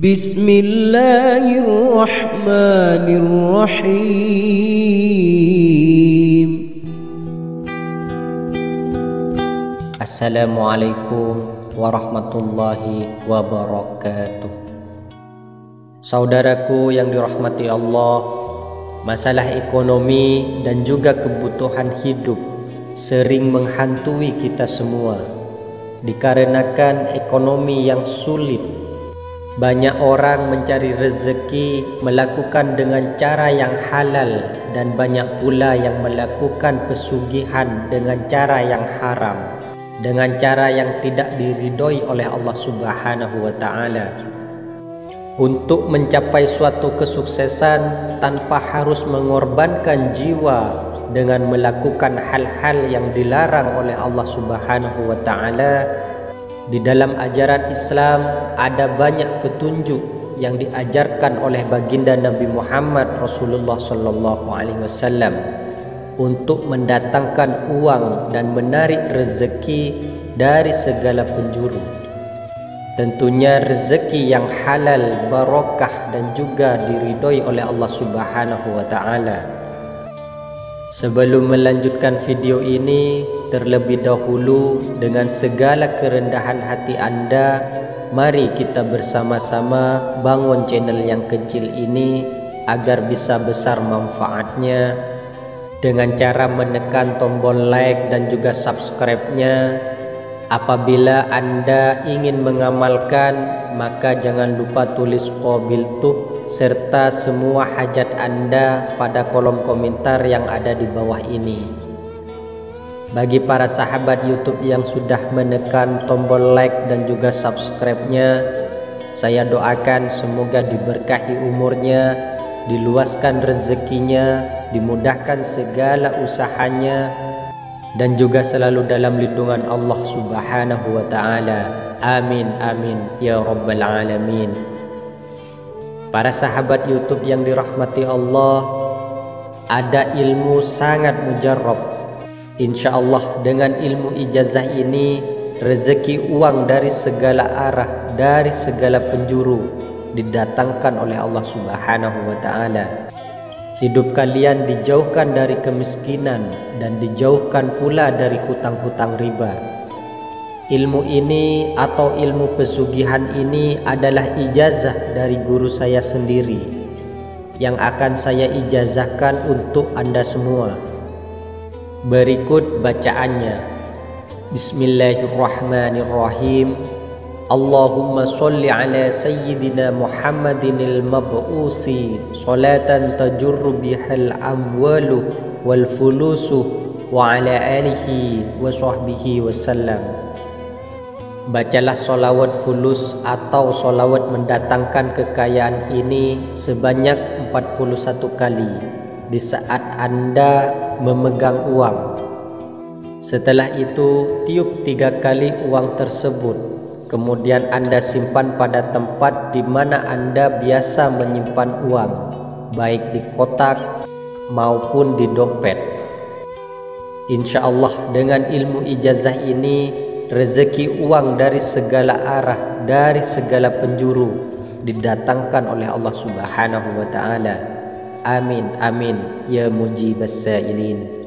بسم الله الرحمن الرحيم Assalamualaikum warahmatullahi wabarakatuh Saudaraku yang dirahmati Allah Masalah ekonomi dan juga kebutuhan hidup Sering menghantui kita semua Dikarenakan ekonomi yang sulit banyak orang mencari rezeki Melakukan dengan cara yang halal Dan banyak pula yang melakukan pesugihan Dengan cara yang haram dengan cara yang tidak diridhoi oleh Allah Subhanahu wa taala. Untuk mencapai suatu kesuksesan tanpa harus mengorbankan jiwa dengan melakukan hal-hal yang dilarang oleh Allah Subhanahu wa taala di dalam ajaran Islam ada banyak petunjuk yang diajarkan oleh baginda Nabi Muhammad Rasulullah sallallahu alaihi wasallam untuk mendatangkan uang dan menarik rezeki dari segala penjuru. Tentunya rezeki yang halal, barakah dan juga diridhoi oleh Allah Subhanahu wa taala. Sebelum melanjutkan video ini, terlebih dahulu dengan segala kerendahan hati anda, mari kita bersama-sama bangun channel yang kecil ini agar bisa besar manfaatnya dengan cara menekan tombol like dan juga subscribe-nya. Apabila anda ingin mengamalkan, maka jangan lupa tulis qabil tuh serta semua hajat anda pada kolom komentar yang ada di bawah ini. Bagi para sahabat YouTube yang sudah menekan tombol like dan juga subscribe-nya, saya doakan semoga diberkahi umurnya, diluaskan rezekinya, dimudahkan segala usahanya dan juga selalu dalam lindungan Allah Subhanahu wa taala. Amin amin ya rabbal alamin. Para sahabat YouTube yang dirahmati Allah, ada ilmu sangat mujarrab. Insyaallah dengan ilmu ijazah ini rezeki uang dari segala arah, dari segala penjuru didatangkan oleh Allah Subhanahu wa taala. Hidup kalian dijauhkan dari kemiskinan dan dijauhkan pula dari hutang-hutang riba ilmu ini atau ilmu pesugihan ini adalah ijazah dari guru saya sendiri yang akan saya ijazahkan untuk anda semua. Berikut bacaannya. Bismillahirrahmanirrahim. Allahumma salli ala sayyidina Muhammadinil mab'usi salatan tajurru bihal amwalu wal fulusu wa ala alihi wa sahbihi wa sallam. Bacalah solawat fulus atau solawat mendatangkan kekayaan ini sebanyak 41 kali di saat anda memegang uang. Setelah itu, tiup tiga kali uang tersebut kemudian anda simpan pada tempat di mana anda biasa menyimpan uang, baik di kotak maupun di dompet. Insya Allah dengan ilmu ijazah ini, rezeki uang dari segala arah, dari segala penjuru didatangkan oleh Allah Subhanahu wa taala. Amin amin ya mujibas sailin.